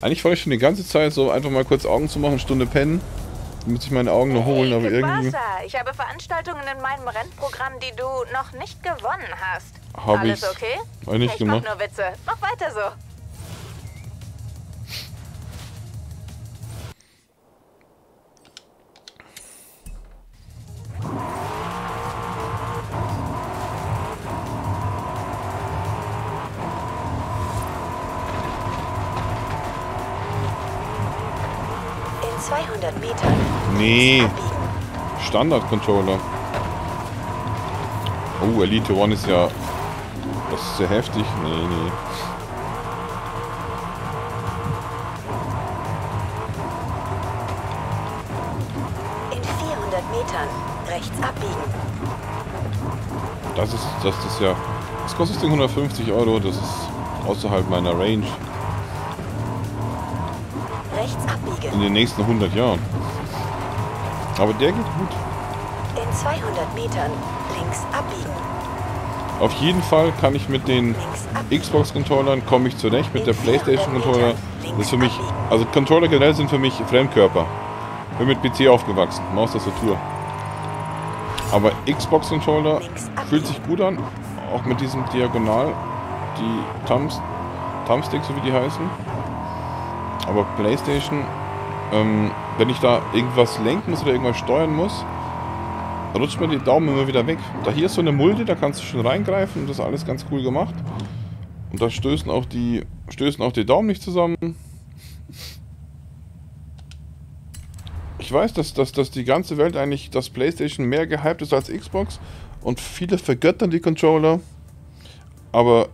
Eigentlich wollte ich schon die ganze Zeit so einfach mal kurz Augen zu machen, Stunde pennen. Muss ich meine Augen noch holen, aber irgendwie. Wasser. Ich habe Veranstaltungen in meinem Rennprogramm, die du noch nicht gewonnen hast. Hab Alles ich's. okay? Ich nicht ich gemacht. mach nur Witze. Mach weiter so. Nee. Standard-Controller. Oh, Elite One ist ja. Das ist sehr heftig. Nee, nee. In 400 Metern. Rechts abbiegen. Das ist, das ist ja. Kostet das Ding? 150 Euro. Das ist außerhalb meiner Range. Rechts In den nächsten 100 Jahren. Aber der geht gut. In 200 Metern. Links abbiegen. Auf jeden Fall kann ich mit den. Xbox-Controllern komme ich zurecht. Mit der In 400 PlayStation-Controller. Das ist für mich. Also Controller generell sind für mich Fremdkörper. Bin mit PC aufgewachsen. Maus, Tastatur. Aber Xbox-Controller fühlt sich gut an. Auch mit diesem Diagonal. Die Thumbs, Thumbsticks, so wie die heißen. Aber PlayStation, ähm, wenn ich da irgendwas lenken muss oder irgendwas steuern muss, rutscht mir die Daumen immer wieder weg. Da hier ist so eine Mulde, da kannst du schon reingreifen und das ist alles ganz cool gemacht. Und da stößen auch die, stößen auch die Daumen nicht zusammen. Ich weiß, dass, dass, dass die ganze Welt eigentlich, dass PlayStation mehr gehypt ist als Xbox und viele vergöttern die Controller. Aber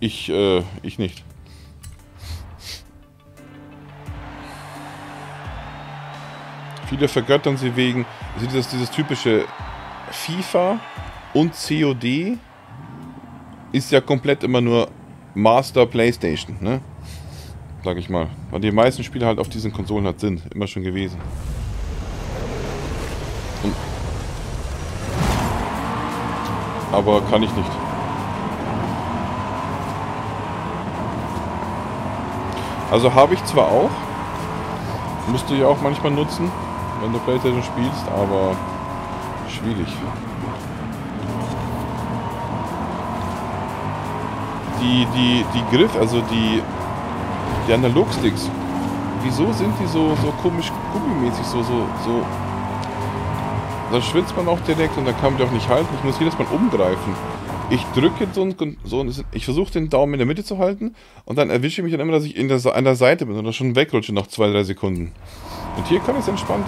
ich, äh, ich nicht. Viele vergöttern sie wegen also dieses, dieses typische FIFA und COD ist ja komplett immer nur Master PlayStation, ne? Sag ich mal. Weil die meisten Spiele halt auf diesen Konsolen halt sind. Immer schon gewesen. Und aber kann ich nicht. Also habe ich zwar auch, du ja auch manchmal nutzen, wenn du Playstation spielst, aber schwierig. Die, die, die Griff, also die, die Analogsticks, wieso sind die so, so komisch gummimäßig, so, so, so. Da schwitzt man auch direkt und dann kann man die auch nicht halten. Ich muss jedes Mal umgreifen. Ich drücke so, ein, so ich versuche den Daumen in der Mitte zu halten und dann erwische ich mich dann immer, dass ich in der, an der Seite bin oder schon wegrutsche nach zwei, drei Sekunden. Und hier kann ich es entspannt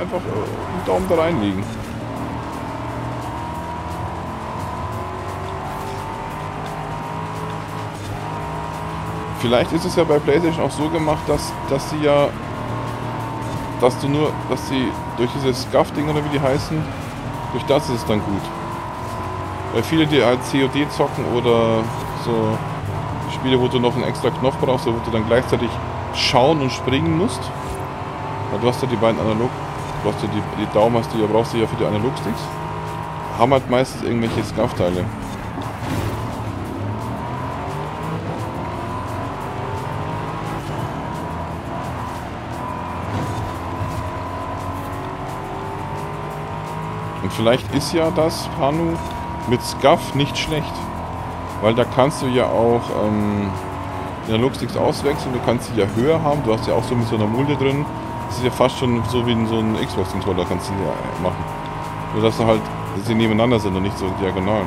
einfach äh, den Daumen da reinlegen. Vielleicht ist es ja bei PlayStation auch so gemacht, dass, dass sie ja, dass du nur, dass sie durch dieses Scuff-Ding oder wie die heißen, durch das ist es dann gut. Weil viele, die als COD zocken oder so Spiele, wo du noch einen extra Knopf brauchst, wo du dann gleichzeitig schauen und springen musst. Weil du hast ja die beiden Analog, du hast ja die, die Daumen hast du ja, brauchst du ja für die Analogsticks. Haben halt meistens irgendwelche Scuff-Teile. Und vielleicht ist ja das, Panu, mit Scuff nicht schlecht. Weil da kannst du ja auch ähm, Analogsticks auswechseln, du kannst sie ja höher haben, du hast ja auch so mit so einer Mulde drin. Das ist ja fast schon so wie so einem Xbox-Controller kannst du ja machen. Nur dass du halt, dass sie nebeneinander sind und nicht so diagonal.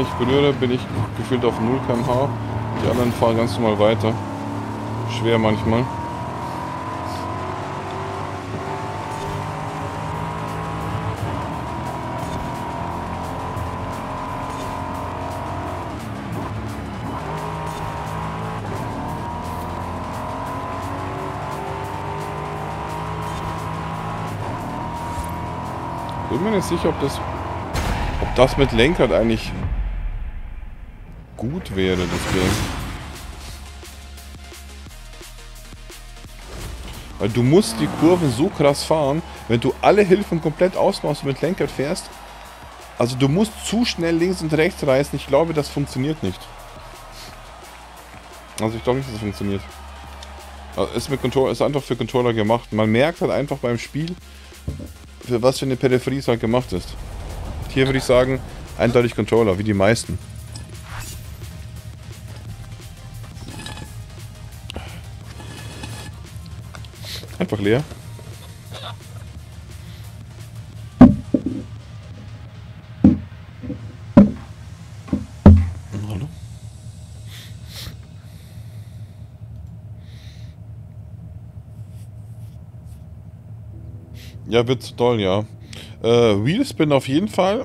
Ich berühre, bin ich gefühlt auf 0 km/h. Die anderen fahren ganz normal weiter. schwer manchmal. Bin mir nicht sicher, ob das, ob das mit Lenkrad eigentlich gut wäre, das Game. Weil du musst die Kurven so krass fahren, wenn du alle Hilfen komplett ausmachst und mit Lenkrad fährst. Also du musst zu schnell links und rechts reißen. Ich glaube, das funktioniert nicht. Also ich glaube nicht, dass es das funktioniert. Also ist, mit Controller, ist einfach für Controller gemacht. Man merkt halt einfach beim Spiel, für was für eine Peripherie es halt gemacht ist. Hier würde ich sagen, eindeutig Controller, wie die meisten. Einfach leer. Hallo? Ja, wird zu doll, ja. Äh, Wheelspin auf jeden Fall.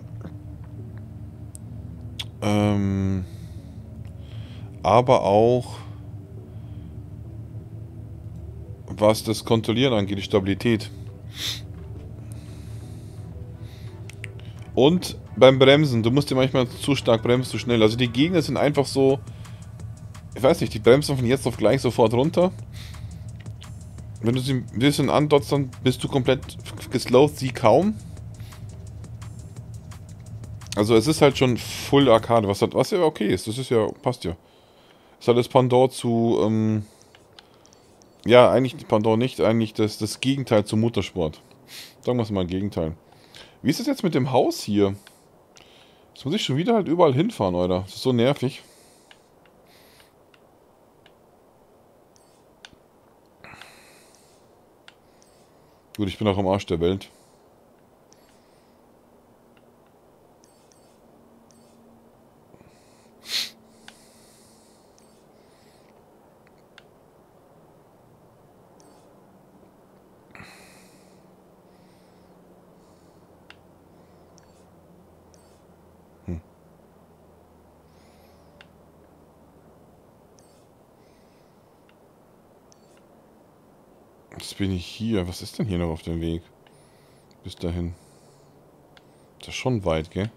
Ähm, aber auch was das Kontrollieren angeht, die Stabilität. Und beim Bremsen, du musst dir manchmal zu stark bremsen, zu schnell. Also die Gegner sind einfach so, ich weiß nicht, die bremsen von jetzt auf gleich sofort runter. Wenn du sie ein bisschen andotzt, dann bist du komplett geslowt, sie kaum. Also es ist halt schon Full Arcade, was, was ja okay ist, das ist ja, passt ja. Ist halt das Pendant zu, ähm, ja, eigentlich Pendant nicht, eigentlich das, das Gegenteil zum Motorsport. Sagen wir es mal ein Gegenteil. Wie ist es jetzt mit dem Haus hier? Jetzt muss ich schon wieder halt überall hinfahren, Alter. Das ist so nervig. Gut, ich bin auch am Arsch der Welt. Jetzt bin ich hier. Was ist denn hier noch auf dem Weg? Bis dahin. Das ist schon weit, gell?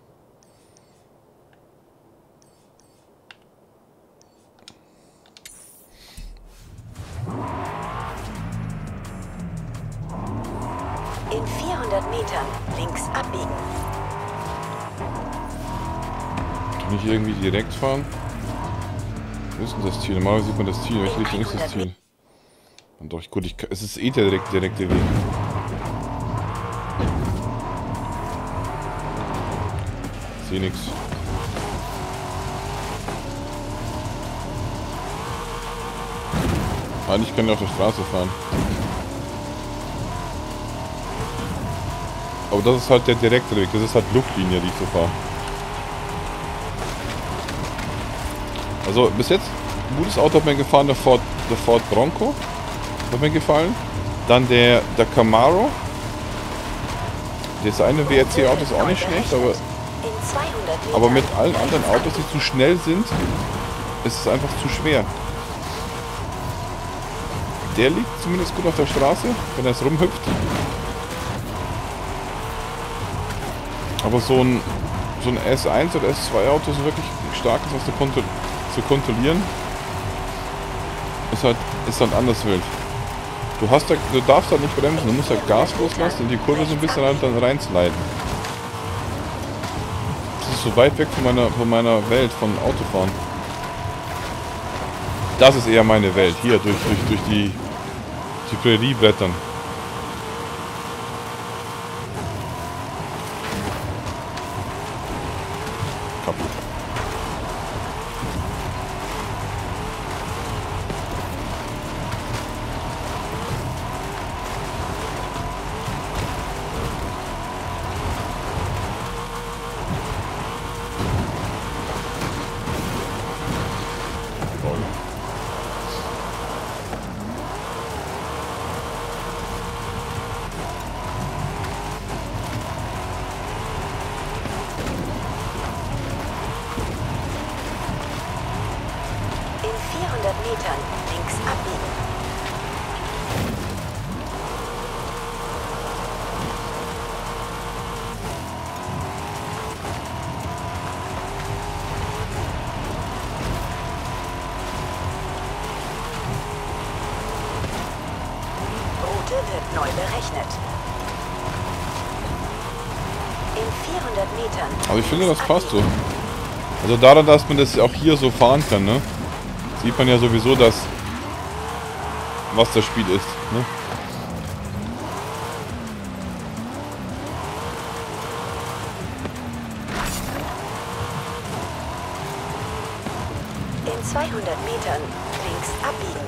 In 400 Metern links abbiegen. Kann ich irgendwie direkt fahren? Wo ist denn das Ziel? Normalerweise sieht man das Ziel. Welche Richtung ist das Ziel? Und doch, gut, ich, es ist eh der direkt, direkte Weg. Ich sehe nichts. Eigentlich kann ich auf der Straße fahren. Aber das ist halt der direkte Weg. Das ist halt Luftlinie, die ich so fahre. Also bis jetzt gutes Auto hat mir gefahren, der Ford, der Ford Bronco. Hat mir gefallen. Dann der, der Camaro. Das eine WRC-Auto ist auch nicht schlecht, aber, aber mit allen anderen Autos, die zu schnell sind, ist es einfach zu schwer. Der liegt zumindest gut auf der Straße, wenn er es rumhüpft. Aber so ein, so ein S1 oder S2-Auto, so wirklich stark ist, was zu, zu kontrollieren, ist halt, ist halt anders wild. Du, hast da, du darfst da nicht bremsen, du musst da Gas loslassen und die Kurve so ein bisschen halt dann reinsliden. Das ist so weit weg von meiner, von meiner Welt, von Autofahren. Das ist eher meine Welt, hier durch, durch, durch die, die Prärie brettern. Das passt so. Also daran, dass man das auch hier so fahren kann, ne? Sieht man ja sowieso, dass was das Spiel ist, ne? In 200 Metern links abbiegen.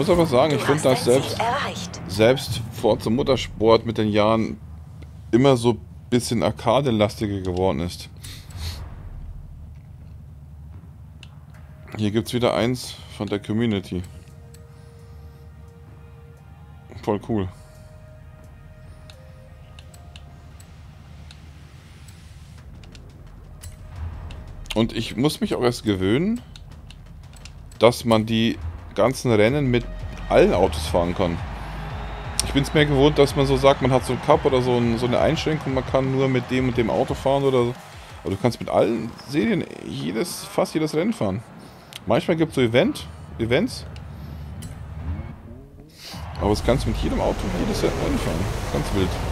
Muss aber sagen, ich finde das selbst, selbst Forza Motorsport mit den Jahren immer so ein bisschen arcade-lastiger geworden ist. Hier gibt es wieder eins von der Community. Voll cool. Und ich muss mich auch erst gewöhnen, dass man die ganzen Rennen mit allen Autos fahren kann. Ich bin es mir gewohnt, dass man so sagt, man hat so ein Cup oder so, ein, so eine Einschränkung, man kann nur mit dem und dem Auto fahren oder so. Aber du kannst mit allen Serien jedes, fast jedes Rennen fahren. Manchmal gibt es so Event, Events. Aber es kannst du mit jedem Auto jedes Rennen fahren. Ganz wild.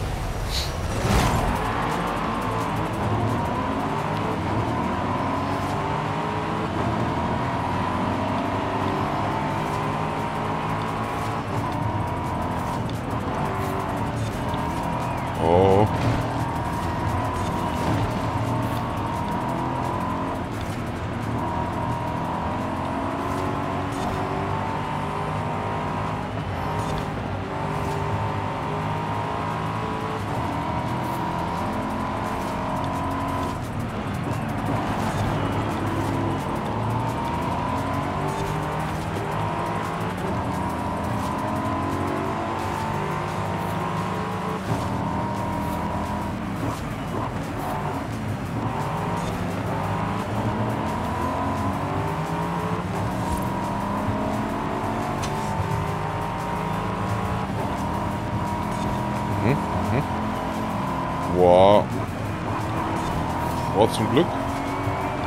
Zum Glück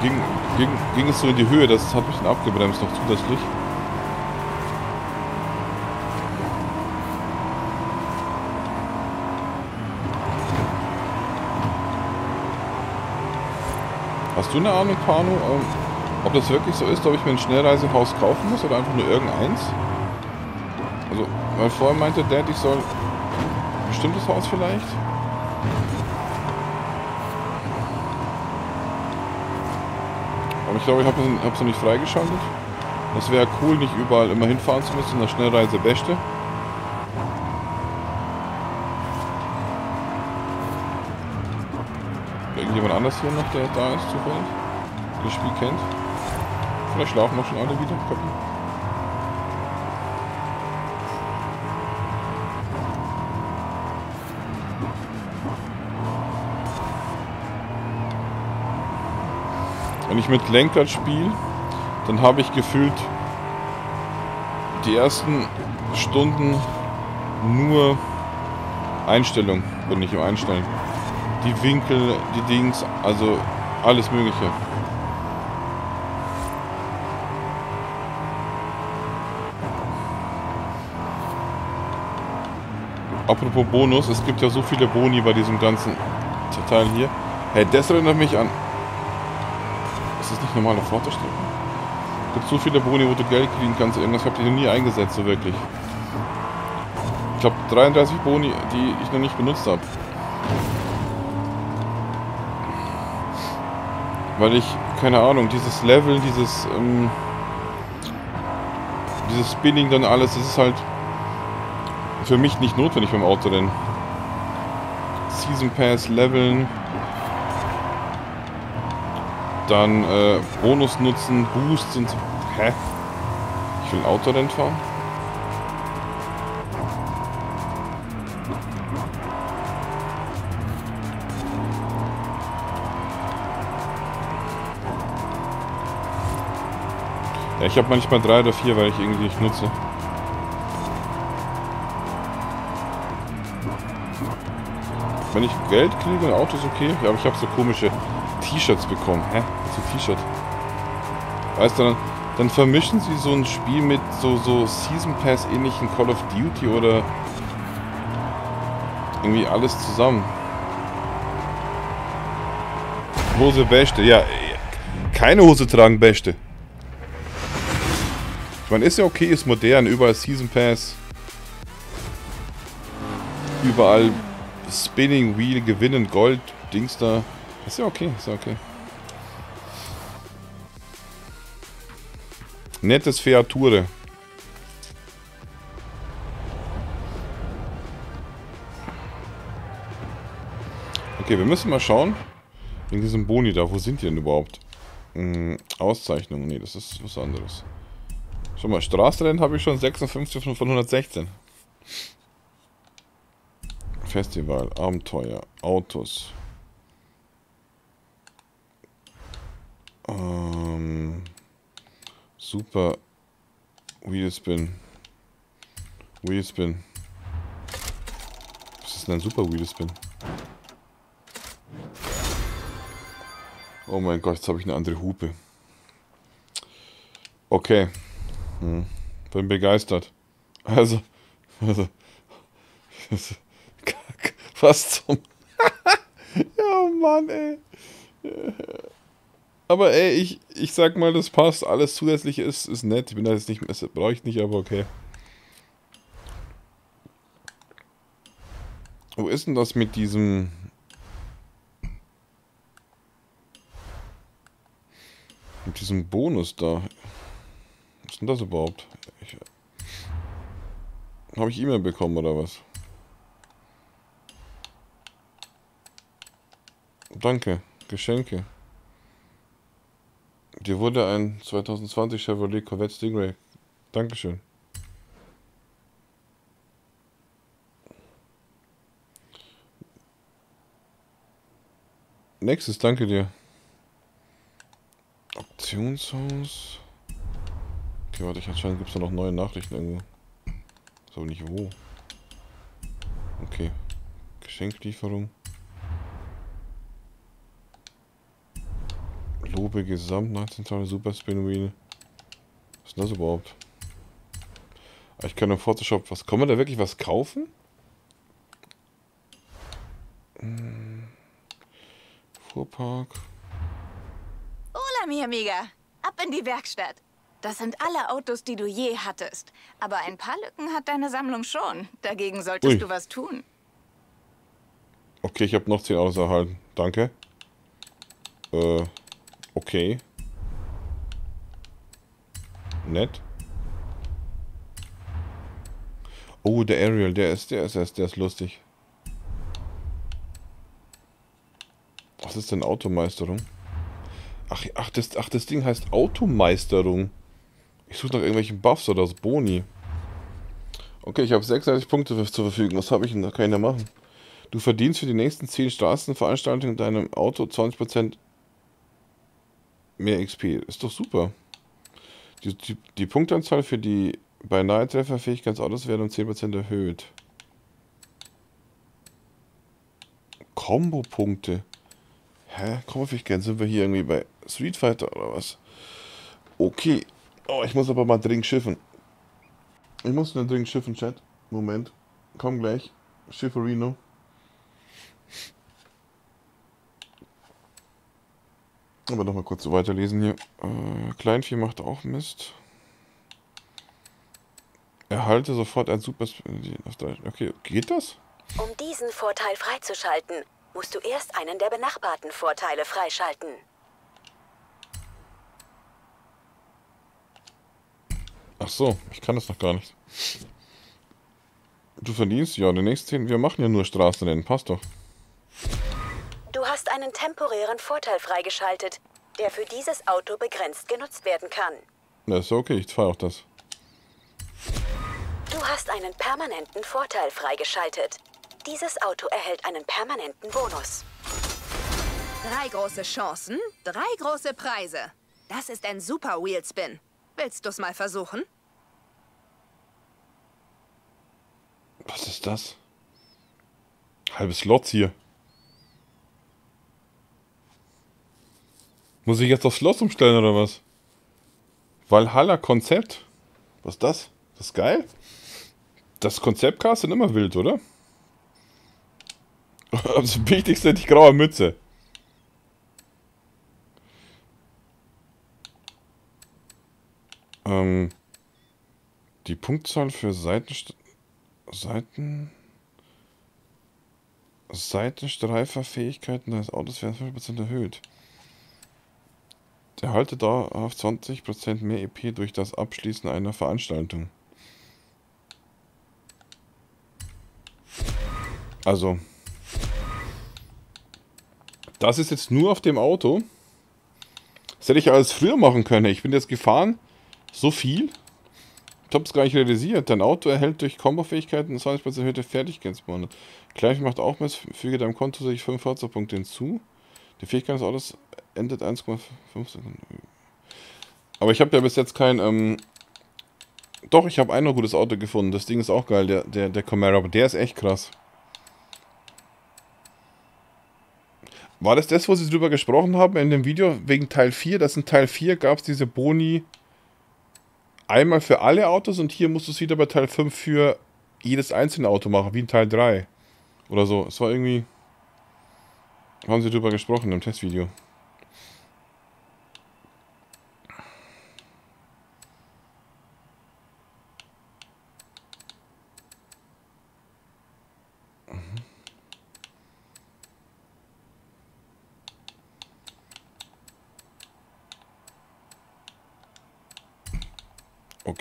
ging, ging, ging es so in die Höhe. Das hat mich dann abgebremst noch zusätzlich. Hast du eine Ahnung, Pano, ähm, ob das wirklich so ist, ob ich mir ein Schnellreisehaus kaufen muss oder einfach nur irgendeins? Also, weil vorher meinte Dad, ich soll ein bestimmtes Haus vielleicht? Ich glaube, ich habe es noch nicht freigeschaltet. Das wäre cool, nicht überall immer hinfahren zu müssen. In der Schnellreise beste. Irgendjemand anders hier noch, der da ist, zufällig? Das Spiel kennt? Vielleicht schlafen auch schon alle wieder. Kapi. Wenn ich mit Lenkrad spiele, dann habe ich gefühlt die ersten Stunden nur Einstellung, bin ich im Einstellen. Die Winkel, die Dings, also alles Mögliche. Apropos Bonus, es gibt ja so viele Boni bei diesem ganzen Teil hier. Hey, das erinnert mich an nicht normale Forderstrecke? Es gibt so viele Boni, wo du Geld kriegen kannst. Irgendwas habe ich noch nie eingesetzt, so wirklich. Ich glaube 33 Boni, die ich noch nicht benutzt habe. Weil ich, keine Ahnung, dieses Level, dieses, ähm, dieses Spinning dann alles, das ist halt für mich nicht notwendig beim Autorennen. Season Pass, Leveln, dann äh, Bonus nutzen, Boosts und so. Hä? Ich will Autorennen fahren? Ja, ich habe manchmal drei oder vier, weil ich irgendwie nicht nutze. Wenn ich Geld kriege, ein Auto ist okay, aber ich habe so komische T-Shirts bekommen. Hä? Was ein T-Shirt? Weißt du, dann, dann vermischen sie so ein Spiel mit so, so Season Pass ähnlichen Call of Duty oder irgendwie alles zusammen. Hose Beste, ja. Keine Hose tragen Beste. Ich meine, ist ja okay, ist modern, überall Season Pass. Überall Spinning Wheel, Gewinnen, Gold, Dings da. Ist ja okay, ist ja okay. Nettes Feature. Okay, wir müssen mal schauen. In diesem Boni da, wo sind die denn überhaupt? Hm, Auszeichnungen, nee, das ist was anderes. Schau mal, Straßenrennen habe ich schon 56 von 116. Festival, Abenteuer, Autos. Ähm, super Wheelspin. Wheelspin. Was ist denn ein super Wheelspin? Oh mein Gott, jetzt habe ich eine andere Hupe. Okay. Hm. Bin begeistert. Also, also, also was zum... ja, Mann, ey. Aber ey, ich, ich sag mal, das passt. Alles zusätzliche ist, ist nett. Ich bin da jetzt nicht, das brauche ich nicht, aber okay. Wo ist denn das mit diesem... Mit diesem Bonus da? Was ist denn das überhaupt? Habe ich E-Mail bekommen oder was? Danke. Geschenke. Dir wurde ein 2020 Chevrolet Corvette Stingray. Dankeschön. Nächstes, danke dir. Optionshaus. Okay, warte, ich anscheinend gibt es da noch neue Nachrichten irgendwo. Ist aber nicht wo. Okay. Geschenklieferung. Lobe Gesamt 19 Super Spin Wheel. Was ist denn das überhaupt? Ah, ich kann im Photoshop was. Kann man da wirklich was kaufen? Hm. Fuhrpark. Hola, mi amiga. Ab in die Werkstatt. Das sind alle Autos, die du je hattest. Aber ein paar Lücken hat deine Sammlung schon. Dagegen solltest Ui. du was tun. Okay, ich habe noch 10 Autos erhalten. Danke. Äh, Okay. Nett. Oh, der Ariel, der ist, der ist, der ist, der ist lustig. Was ist denn Automeisterung? Ach, ach, das, ach, das Ding heißt Automeisterung. Ich suche nach irgendwelchen Buffs oder aus Boni. Okay, ich habe 36 Punkte zur Verfügung. Was habe ich denn? Da kann ich machen. Du verdienst für die nächsten 10 Straßenveranstaltungen deinem Auto 20% mehr XP. Ist doch super. Die, die, die Punktanzahl für die beinahe Trefferfähigkeit Autos werden um 10% erhöht. Kombo-Punkte. Hä? Kombo-Fähigkeit sind wir hier irgendwie bei Street Fighter oder was? Okay. Oh, ich muss aber mal dringend schiffen. Ich muss nur dringend schiffen, Chat. Moment. Komm gleich. Schifferino. Aber noch mal kurz so weiterlesen hier. Äh, Kleinvieh macht auch Mist. Erhalte sofort ein Super... Okay, geht das? Um diesen Vorteil freizuschalten, musst du erst einen der benachbarten Vorteile freischalten. Ach so, ich kann das noch gar nicht. Du verdienst ja, die nächsten 10, wir machen ja nur Straßenrennen, passt doch. Du hast einen temporären Vorteil freigeschaltet, der für dieses Auto begrenzt genutzt werden kann. Das ist okay, ich fahre auch das. Du hast einen permanenten Vorteil freigeschaltet. Dieses Auto erhält einen permanenten Bonus. Drei große Chancen, drei große Preise. Das ist ein super Wheelspin. Willst du's mal versuchen? Was ist das? Halbes Lotz hier. Muss ich jetzt aufs Schloss umstellen oder was? Valhalla Konzept? Was ist das? Das ist geil. Das Konzeptcars sind immer wild, oder? Das Wichtigste die graue Mütze. Ähm, die Punktzahl für Seiten... Seiten... Seitenstreiferfähigkeiten des Autos werden 5% erhöht. Erhalte dauerhaft 20% mehr EP durch das Abschließen einer Veranstaltung. Also, das ist jetzt nur auf dem Auto. Das hätte ich alles früher machen können. Ich bin jetzt gefahren, so viel. Ich habe es gar nicht realisiert. Dein Auto erhält durch Kombo-Fähigkeiten 20% erhöhte Fertigkeitsbonus. Gleich macht auch was, füge deinem Konto sich 5 Fahrzeugpunkte hinzu. Die Fähigkeit des Autos endet 1,5 Sekunden. Aber ich habe ja bis jetzt kein, ähm Doch, ich habe ein noch gutes Auto gefunden. Das Ding ist auch geil, der, der, der Camaro, aber der ist echt krass. War das das, wo Sie drüber gesprochen haben in dem Video wegen Teil 4? Dass in Teil 4 gab es diese Boni einmal für alle Autos und hier musst du es wieder bei Teil 5 für jedes einzelne Auto machen, wie in Teil 3. Oder so. Es war irgendwie. Haben Sie drüber gesprochen im Testvideo.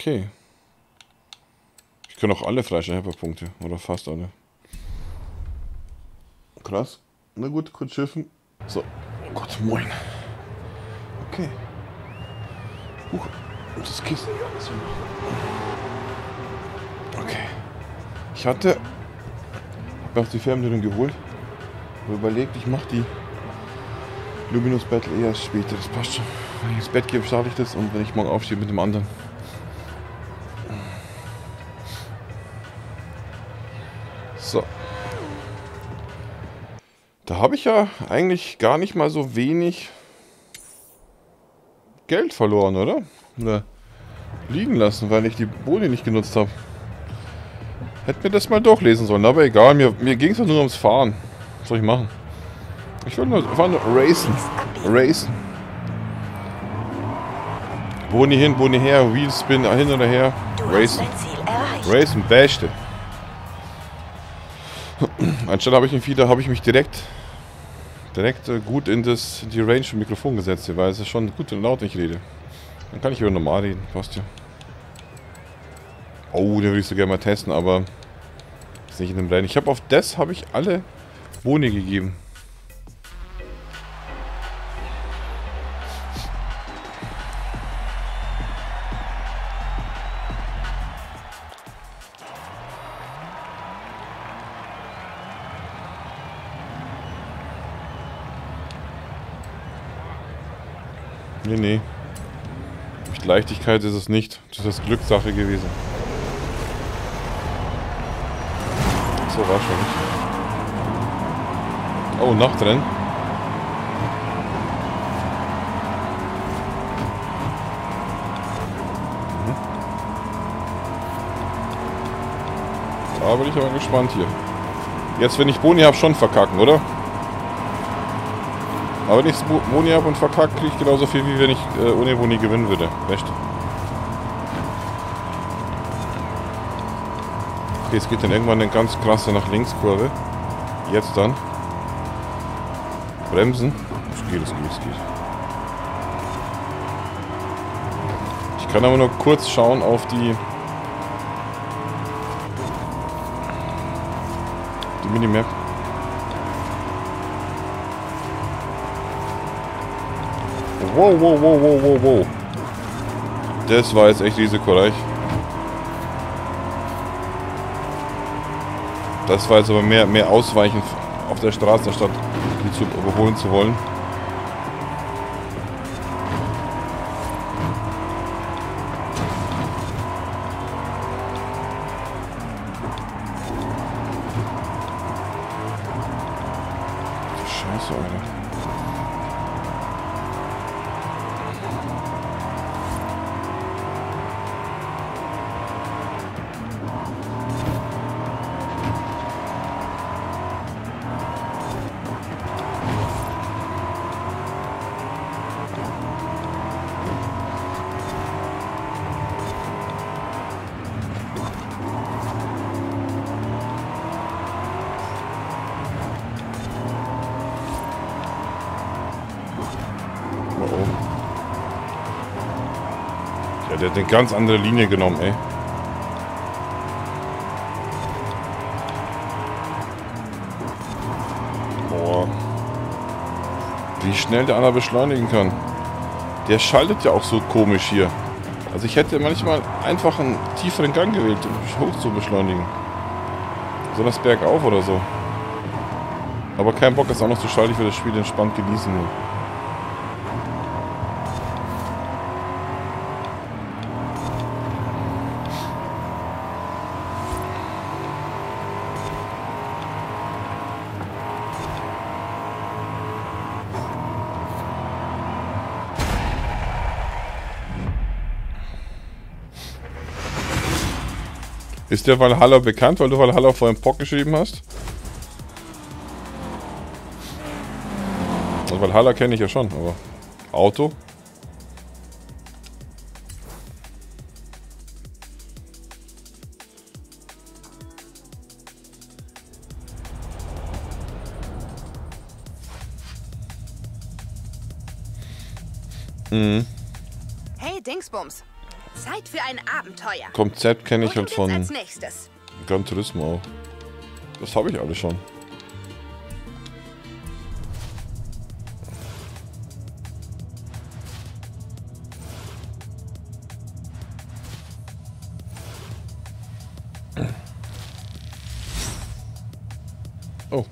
Okay. Ich kann auch alle Fleischerhepperpunkte. Oder fast alle. Krass. Na gut, kurz schiffen. So. Oh Gott, moin. Okay. Huch. Das Kissen. Okay. Ich hatte... Hab mir auch die Fernbedienung geholt. Aber überlegt, ich mach die Luminous Battle eher später. Das passt schon. Wenn ich ins Bett gehe, starte ich das. Und wenn ich morgen aufstehe mit dem anderen. Da habe ich ja eigentlich gar nicht mal so wenig Geld verloren, oder? Oder liegen lassen, weil ich die Boni nicht genutzt habe. Hätte mir das mal durchlesen sollen, aber egal, mir, mir ging es ja nur ums Fahren. Was soll ich machen? Ich will nur, fahren, nur racen. Racen. Boni hin, Boni her, Wheelspin hin oder her. Racen. Racen, beste. Anstatt habe ich mich wieder, habe ich mich direkt direkt äh, gut in das die Range vom Mikrofon gesetzt hier, weil es ist schon gut und laut ich rede. Dann kann ich über normal reden, passt ja. Oh, den würde ich so gerne mal testen, aber ist nicht in dem Rennen. Ich habe auf das habe ich alle Boni gegeben. Nee, nee. Mit Leichtigkeit ist es nicht. Das ist Glückssache gewesen. So war schon. Oh, Nachtrennen. Mhm. Da bin ich aber gespannt hier. Jetzt, wenn ich Boni habe, schon verkacken, oder? Aber wenn ich Boni habe und verkackt, kriege ich genauso viel, wie wenn ich äh, ohne Boni gewinnen würde. Recht. Okay, es geht dann irgendwann eine ganz krasse nach links Kurve. Jetzt dann. Bremsen. Es geht, es geht, es geht. Ich kann aber nur kurz schauen auf die die Minimap. Wow, wow, wow, wow, wow, wow. Das war jetzt echt risikoreich. Das war jetzt aber mehr, mehr Ausweichen auf der Straße, anstatt die zu überholen zu wollen. Der hat eine ganz andere Linie genommen, ey. Boah. Wie schnell der andere beschleunigen kann. Der schaltet ja auch so komisch hier. Also ich hätte manchmal einfach einen tieferen Gang gewählt, um hoch zu beschleunigen. Besonders bergauf oder so. Aber kein Bock, das auch noch zu schalten. Ich will das Spiel entspannt genießen. Ist der Valhalla bekannt, weil du Valhalla vorhin Pock geschrieben hast? Also Valhalla kenne ich ja schon, aber Auto? Mhm. Ein Abenteuer. Konzept kenne ich halt von Gran Turismo auch. Das habe ich alles schon. Oh.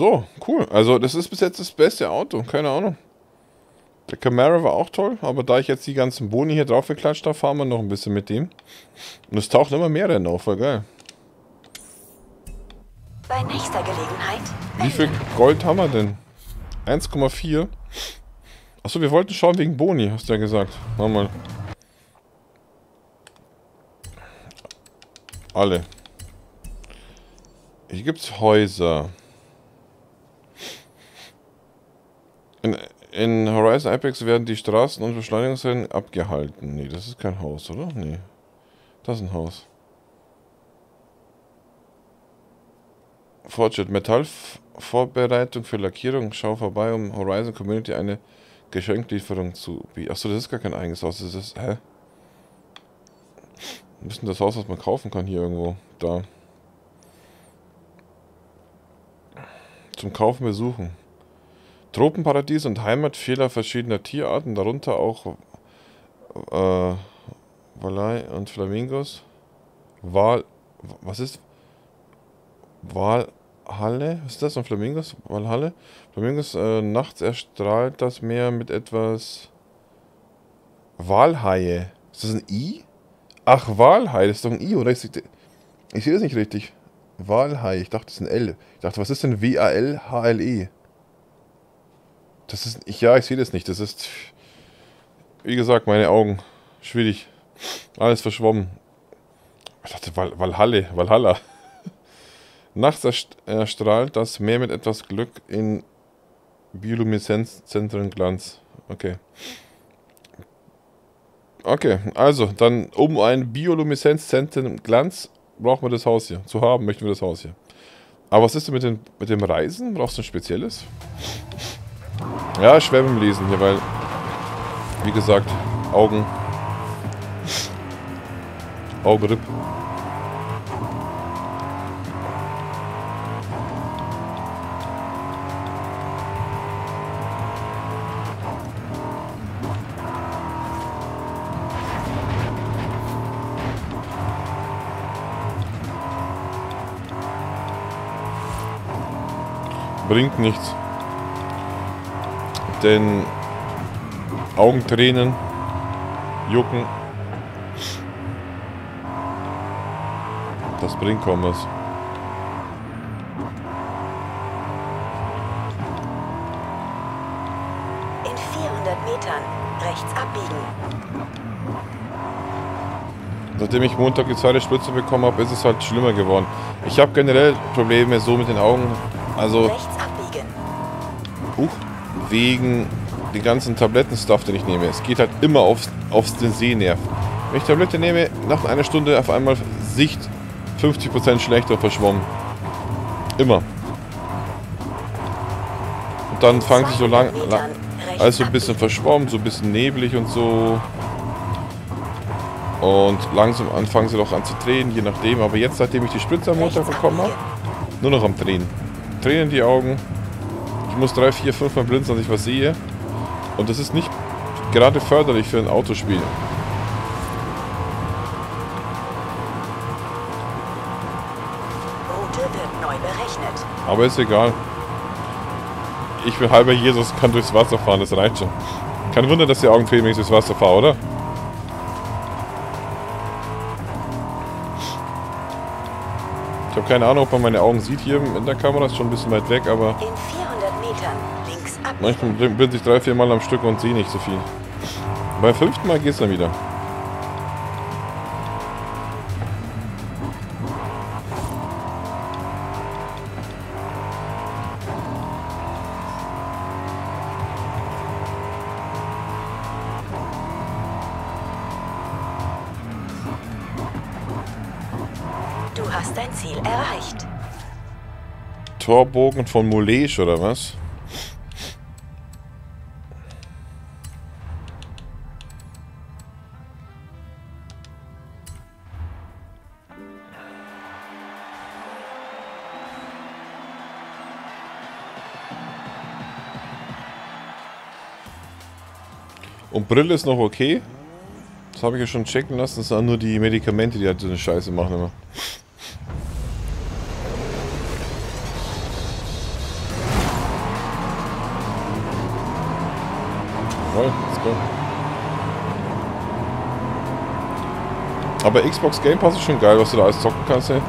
So, cool. Also das ist bis jetzt das beste Auto. Keine Ahnung. Der Camaro war auch toll, aber da ich jetzt die ganzen Boni hier drauf geklatscht habe, fahren wir noch ein bisschen mit dem. Und es tauchen immer mehr Rennen auf, voll geil. Bei nächster Gelegenheit. Wie viel Gold haben wir denn? 1,4. Achso, wir wollten schauen wegen Boni, hast du ja gesagt. Mach mal. Alle. Hier gibt es Häuser. In, in Horizon Apex werden die Straßen und Beschleunigungsrennen abgehalten. Nee, das ist kein Haus, oder? Nee. Das ist ein Haus. Fortschritt. Metallvorbereitung für Lackierung. Schau vorbei, um Horizon Community eine Geschenklieferung zu bieten. Achso, das ist gar kein eigenes Haus. Das ist. Hä? Wir müssen das Haus, was man kaufen kann, hier irgendwo. Da. zum Kaufen besuchen. Tropenparadies und Heimat vieler verschiedener Tierarten, darunter auch äh, Wallei und Flamingos. Wal. Was ist. Walhalle? Was ist das? Und Flamingos? Walhalle? Flamingos, äh, nachts erstrahlt das Meer mit etwas. Walhaie. Ist das ein I? Ach, Walhaie, das ist doch ein I, oder? Ich, ich sehe das nicht richtig. Walhai. Ich dachte, das ist ein L. Ich dachte, was ist denn W-A-L-H-L-E? Das ist. Ich, ja, ich sehe das nicht. Das ist. Wie gesagt, meine Augen. Schwierig. Alles verschwommen. Ich dachte, Val Valhalle. Valhalla. Nachts erstrahlt das Meer mit etwas Glück in Biolumineszenzzentren Glanz. Okay. Okay, also, dann um ein Biolumineszenzzentren Glanz brauchen wir das Haus hier. Zu haben möchten wir das Haus hier. Aber was ist denn mit, den, mit dem Reisen? Brauchst du ein spezielles? Ja, schwer beim Lesen hier, weil, wie gesagt, Augen. Augenripp. Bringt nichts. Denn Augentränen jucken. Das bringt kaum was. In 400 Metern rechts abbiegen. Seitdem ich Montag die zweite Spritze bekommen habe, ist es halt schlimmer geworden. Ich habe generell Probleme so mit den Augen. Also, Rechts wegen den ganzen Tablettenstuff, den ich nehme. Es geht halt immer aufs, aufs den Sehnerv. Wenn ich Tablette nehme, nach einer Stunde auf einmal Sicht 50% schlechter verschwommen. Immer. Und dann fangen sie so lang, lang alles so ein bisschen verschwommen, so ein bisschen neblig und so. Und langsam anfangen sie doch an zu tränen, je nachdem. Aber jetzt, seitdem ich die Spritze am Montag bekommen habe, nur noch am Tränen. Tränen in die Augen. Ich muss drei, vier, fünf Mal blinzeln, dass ich was sehe. Und das ist nicht gerade förderlich für ein Autospiel. Aber ist egal. Ich bin halber Jesus, kann durchs Wasser fahren, das reicht schon. Kein Wunder, dass die Augen tränen, wenn ich durchs Wasser fahre, oder? Ich habe keine Ahnung, ob man meine Augen sieht hier in der Kamera, ist schon ein bisschen weit weg, aber In 400 Metern abbiegen. manchmal bin ich drei, vier Mal am Stück und sehe nicht so viel. Beim fünften Mal geht's dann wieder. Du hast dein Ziel erreicht. Torbogen von Molesch oder was? Brille ist noch okay. Das habe ich ja schon checken lassen. Das sind nur die Medikamente, die halt so eine Scheiße machen immer. Jawohl, let's go. Aber Xbox Game Pass ist schon geil, was du da alles zocken kannst, ey.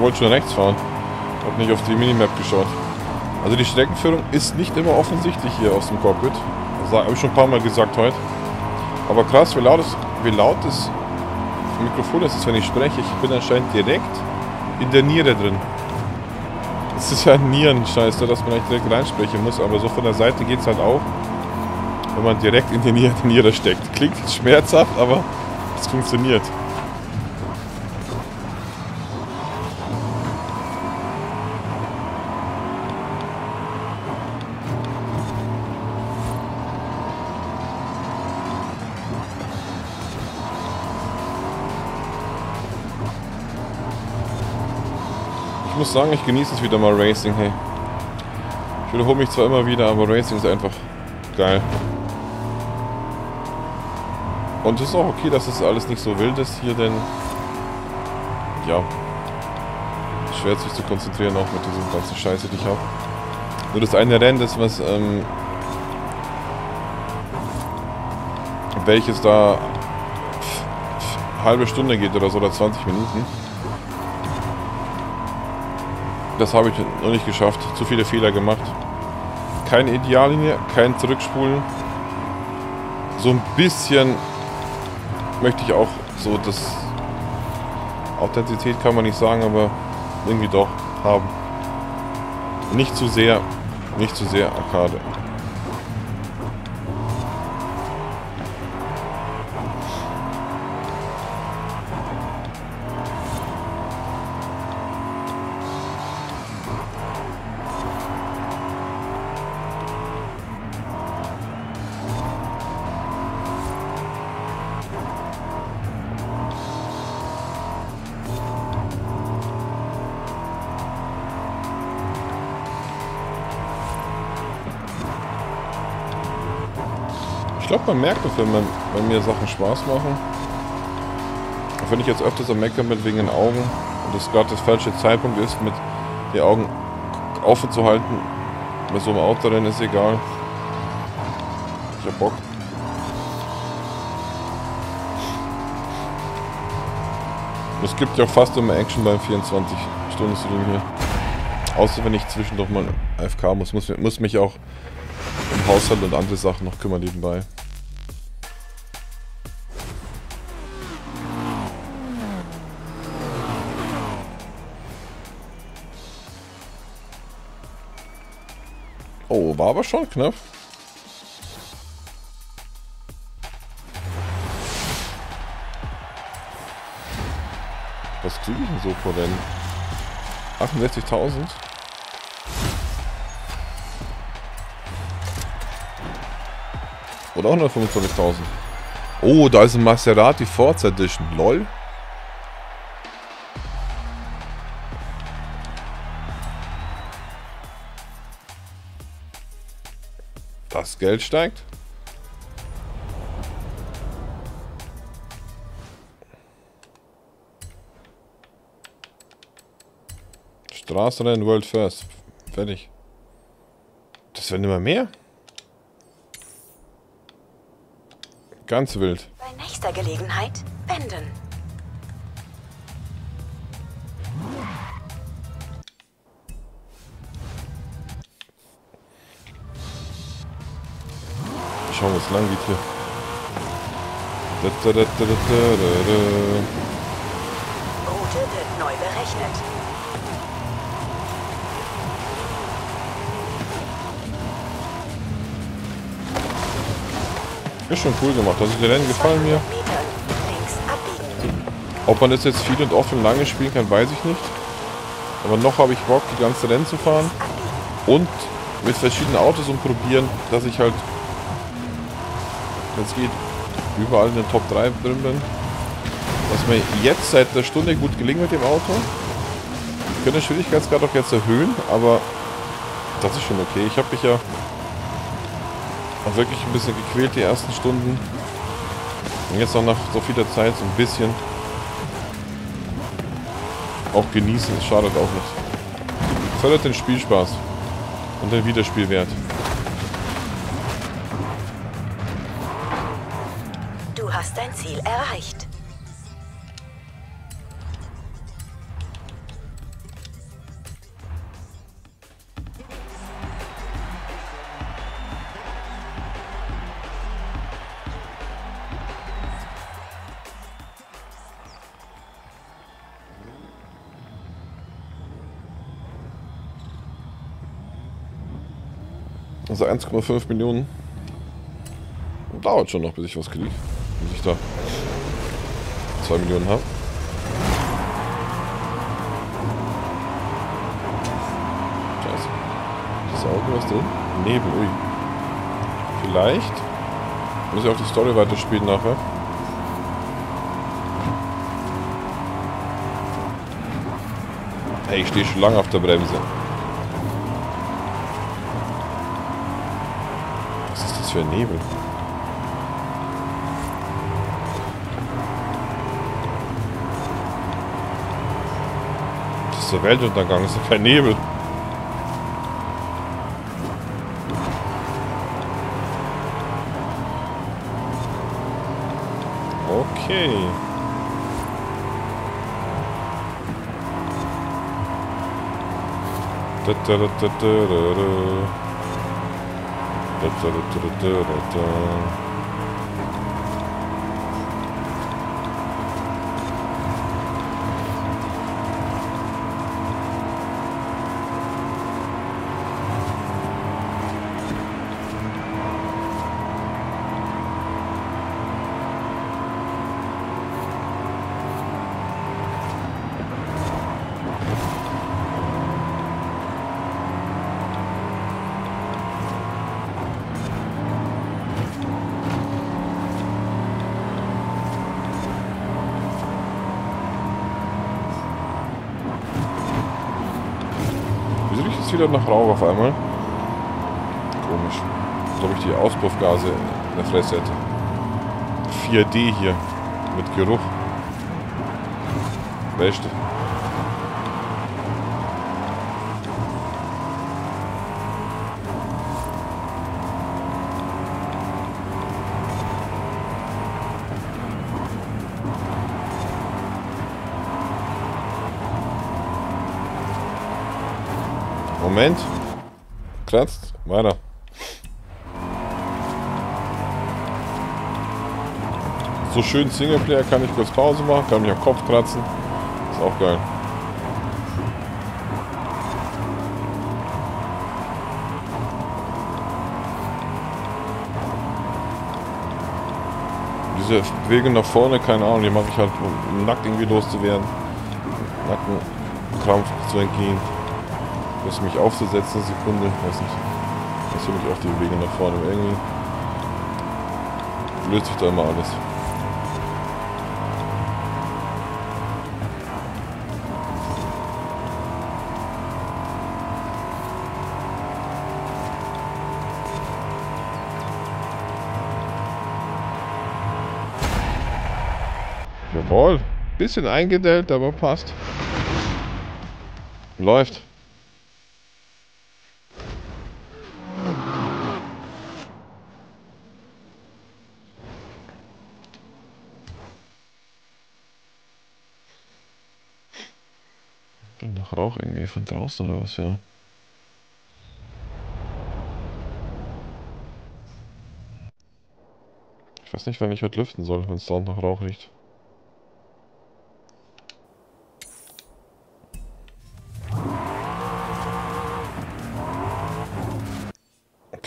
Wollte schon rechts fahren. Hab nicht auf die Minimap geschaut. Also die Streckenführung ist nicht immer offensichtlich hier aus dem Cockpit. Das habe ich schon ein paar Mal gesagt heute. Aber krass, wie laut, es, wie laut das Mikrofon ist wenn ich spreche. Ich bin anscheinend direkt in der Niere drin. Es ist ja ein Nierenscheiß, da, dass man nicht direkt reinsprechen muss, aber so von der Seite geht es halt auch, wenn man direkt in die Niere, Niere steckt. Klingt schmerzhaft, aber es funktioniert. Muss sagen, ich genieße es wieder mal Racing, hey. Ich wiederhole mich zwar immer wieder, aber Racing ist einfach geil. Und es ist auch okay, dass das alles nicht so wild ist hier, denn ja, schwer sich zu konzentrieren auch mit diesem ganzen Scheiße, die ich habe. Nur das eine Rennen, das was ähm, welches da halbe Stunde geht oder so oder 20 Minuten. Das habe ich noch nicht geschafft. Zu viele Fehler gemacht. Keine Ideallinie, kein Zurückspulen. So ein bisschen möchte ich auch so das Authentizität kann man nicht sagen, aber irgendwie doch haben. Nicht zu sehr, nicht zu sehr Arcade. Man merkt es, wenn, wenn mir Sachen Spaß machen. Auch wenn ich jetzt öfters am Meckern bin wegen den Augen und das gerade das falsche Zeitpunkt ist, mit die Augen offen zu halten, bei so einem Autorennen ist egal. Ich hab Bock. Es gibt ja auch fast immer Action beim 24-Stunden-Stream hier. Außer wenn ich zwischendurch mal AFK muss. Muss, muss mich auch um Haushalt und andere Sachen noch kümmern nebenbei. War aber schon knapp. Was kriege ich denn so vor denn? 68.000? Oder 125.000? Oh, da ist ein Maserati Forza Edition. LOL. Geld steigt. Straßenrennen World First. Fertig. Das werden immer mehr. Ganz wild. Bei nächster Gelegenheit wenden. Lang geht hier. Route wird neu berechnet. Ist schon cool gemacht. Also die Rennen gefallen mir. Ob man das jetzt viel und oft und lange spielen kann, weiß ich nicht. Aber noch habe ich Bock, die ganze Rennen zu fahren. Und mit verschiedenen Autos und probieren, dass ich halt es geht, überall in den Top 3 drin bin. Was mir jetzt seit einer Stunde gut gelingt mit dem Auto. Ich könnte den Schwierigkeitsgrad auch jetzt erhöhen, aber das ist schon okay. Ich habe mich ja auch wirklich ein bisschen gequält die ersten Stunden. Und jetzt auch nach so vieler Zeit so ein bisschen auch genießen. Das schadet auch nicht. Fördert den Spielspaß und den Wiederspielwert. Ziel erreicht. Also 1,5 Millionen. Dauert schon noch, bis ich was kriege bis ich da 2 Millionen habe. Scheiße. Das Auge, was drin? Nebel, ui. Vielleicht muss ich auch die Story weiterspielen nachher. Hey, ich stehe schon lange auf der Bremse. Was ist das für ein Nebel? Ist Weltuntergang, ist kein Nebel. Okay. Da, da, da, da, da, da. Da, da, da, da, da, da. wieder Auspuffgase in der Fresse hätte. 4D hier. Mit Geruch. Beste. Moment. Kratzt. Weiter. So schön Singleplayer kann ich kurz Pause machen, kann mich am Kopf kratzen. Ist auch geil. Diese Bewegung nach vorne, keine Ahnung, die mache ich halt, um nackt irgendwie loszuwerden. Nackenkrampf zu entgehen. Das mich aufzusetzen, eine Sekunde, weiß nicht. Das finde ich auch die Bewegung nach vorne. Irgendwie löst sich da immer alles. Jawohl. Bisschen eingedellt, aber passt. Läuft. Nach Rauch irgendwie von draußen oder was, ja. Ich weiß nicht, wann ich heute lüften soll, wenn es dort nach Rauch riecht.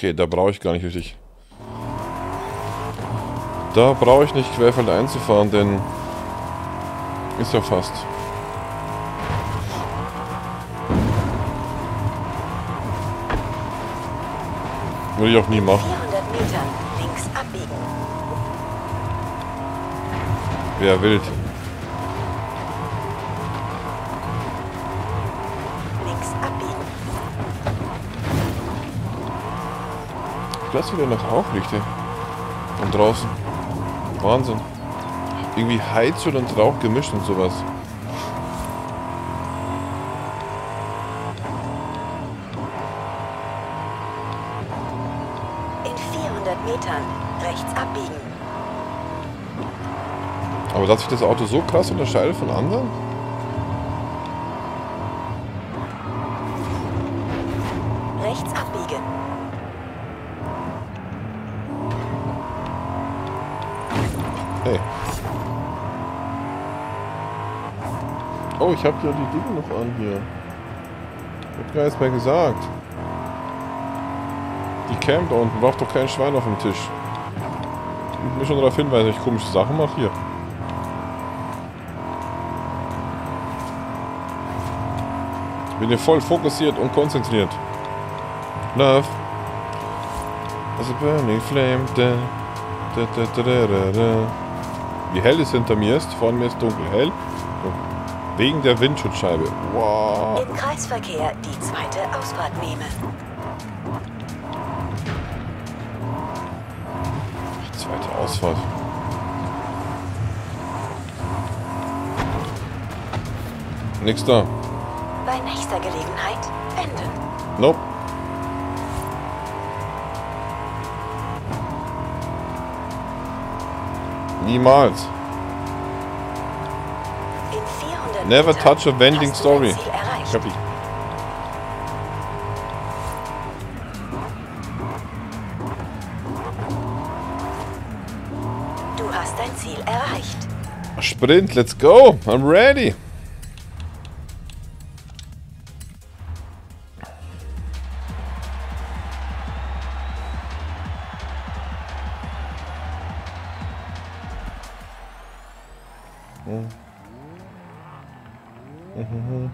Okay, da brauche ich gar nicht richtig. Da brauche ich nicht querfeld einzufahren, denn ist ja fast. Würde ich auch nie machen. 400 Metern links abbiegen. Wer wild. Lass wieder nach Rauchlichte. Und draußen. Wahnsinn. Irgendwie Heizöl und Rauch gemischt und sowas. In 400 Metern rechts abbiegen. Aber dass sich das Auto so krass unterscheidet von anderen? Rechts abbiegen. Hey. Oh, ich habe ja die Dinge noch an hier. Ich hab gar nichts mehr gesagt. Die Cam da unten braucht doch kein Schwein auf dem Tisch. Ich mir schon darauf hinweisen, ich komische Sachen mache hier. Bin hier voll fokussiert und konzentriert. Love. As a burning flame. Da, da, da. Wie hell es hinter mir ist. Vor mir ist dunkel hell. Wegen der Windschutzscheibe. Wow. Im Kreisverkehr die zweite Ausfahrt nehmen. Zweite Ausfahrt. Nix da. Bei nächster Gelegenheit enden. Nope. Niemals. Never touch a vending story. Kapi. Du hast dein Ziel erreicht. Sprint, let's go. I'm ready.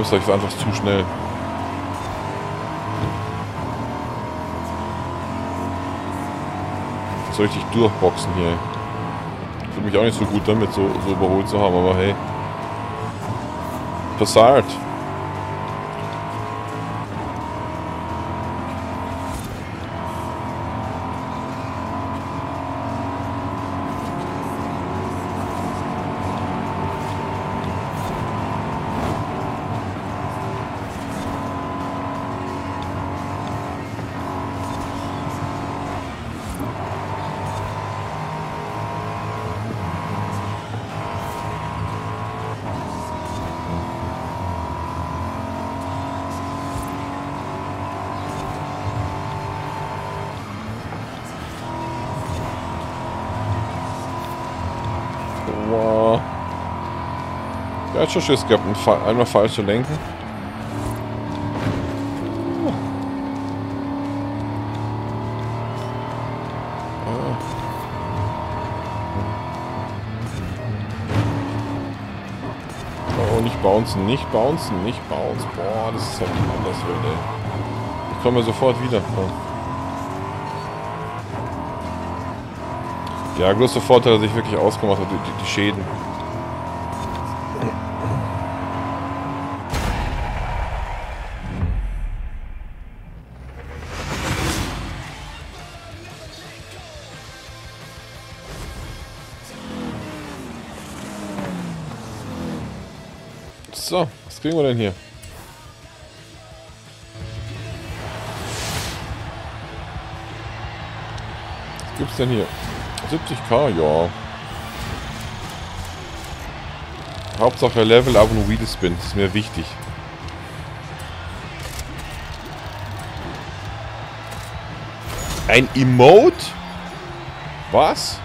Ich war einfach zu schnell. Soll ich dich durchboxen hier? Ich fühle mich auch nicht so gut damit, so, so überholt zu haben, aber hey. Passat. Schon Schiss gehabt, einmal falsch zu lenken. Oh, nicht bouncen, nicht bouncen, nicht bouncen. Boah, das ist halt anders wild, ey. Ich komme sofort wieder. Ja, größte Vorteil, dass ich wirklich ausgemacht habe, die, die, die Schäden. Was kriegen wir denn hier? Was gibt's denn hier? 70k, ja. Hauptsache Level up und Wheel Spin, das ist mir wichtig. Ein Emote? Was?